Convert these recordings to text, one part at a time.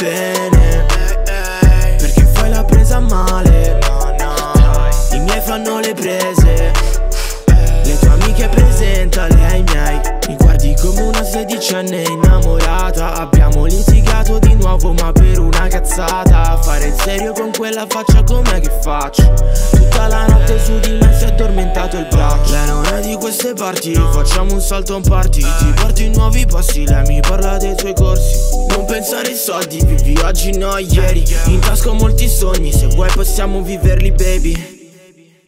bene. Perché fai la presa male. I miei fanno le prese. Le tue amiche presentale ai miei. Mi guardi come una sedicenne innamorata. Abbiamo litigato di nuovo ma per una cazzata. Fare il serio con quella faccia com'è che faccio? Tutta la notte su di me si è addormentato il braccio. Queste parti Facciamo un salto a un party. Ti porto in nuovi passi Lei mi parla dei suoi corsi. Non pensare ai soldi Vivi oggi no ieri. In tasca ho molti sogni Se vuoi possiamo viverli baby.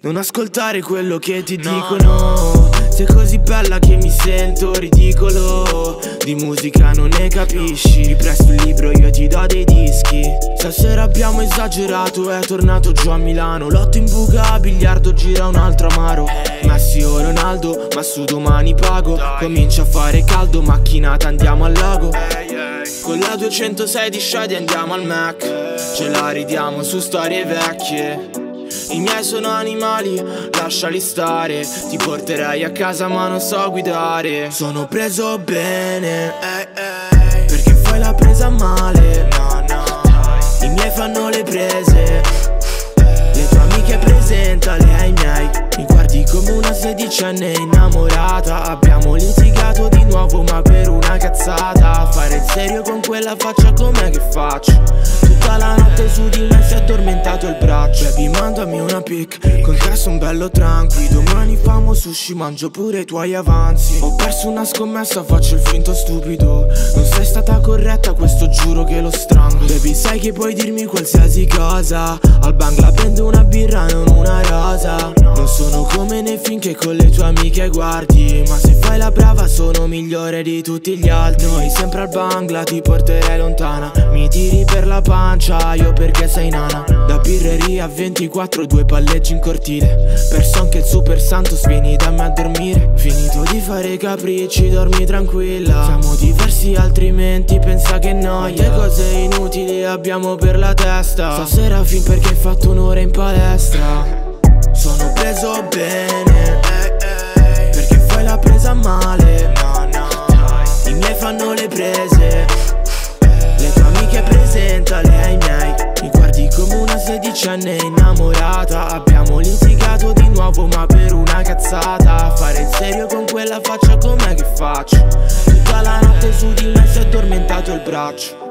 Non ascoltare quello che ti dicono. Sei così bella che mi sento ridicolo. Di musica non ne capisci Ripresto il libro dei dischi. Stasera abbiamo esagerato È tornato giù a Milano. Lotto in buca a biliardo gira un altro amaro. Messi o Ronaldo Ma su domani pago. Comincia a fare caldo Macchinata andiamo al lago. Con la 206 di Shady andiamo al Mac. Ce la ridiamo su storie vecchie. I miei sono animali, lasciali stare. Ti porterei a casa ma non so guidare. Sono preso bene Perché fai la presa come una sedicenne innamorata. Abbiamo litigato di nuovo ma per una cazzata. Fare il serio con quella faccia com'è che faccio? Tutta la notte su di me si è addormentato il braccio. Baby mandami una pic Con te son bello tranquillo. Domani famo sushi mangio pure i tuoi avanzi. Ho perso una scommessa faccio il finto stupido. Non sei stata corretta questo giuro che lo strango Baby sai che puoi dirmi qualsiasi cosa? Al bangla prendo una birra non una rosa. Non sono come film che con le tue amiche guardi. Ma se fai la brava sono migliore di tutti gli altri. Noi sempre al bangla ti porterei lontana. Mi tiri per la pancia io perché sei nana. Da birreria a 24 due palleggi in cortile. Person che il super santo vieni da me a dormire. Finito di fare capricci dormi tranquilla. Siamo diversi altrimenti pensa che noia. Le cose inutili abbiamo per la testa. Stasera fin perché hai fatto un'ora in palestra sono preso bene Perché fai la presa male. I miei fanno le prese Le tue amiche presentale ai miei. Mi guardi come una sedicenne innamorata. Abbiamo litigato di nuovo ma per una cazzata. Fare il serio con quella faccia com'è che faccio? Tutta la notte su di me si è addormentato il braccio